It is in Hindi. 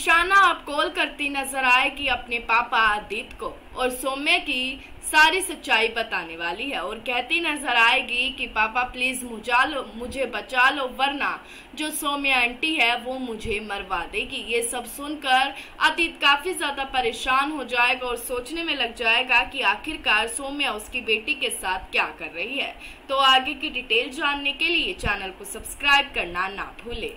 ईशाना अब कॉल करती नज़र आएगी अपने पापा आदित्य को और सौम्य की सारी सच्चाई बताने वाली है और कहती नज़र आएगी कि पापा प्लीज़ मुझा लो, मुझे बचा लो, वरना जो सौम्य आंटी है वो मुझे मरवा देगी। ये सब सुनकर अतीत काफ़ी ज़्यादा परेशान हो जाएगा और सोचने में लग जाएगा कि आखिरकार सौम्य उसकी बेटी के साथ क्या कर रही है। तो आगे की डिटेल जानने के लिए चैनल को सब्सक्राइब करना ना भूले।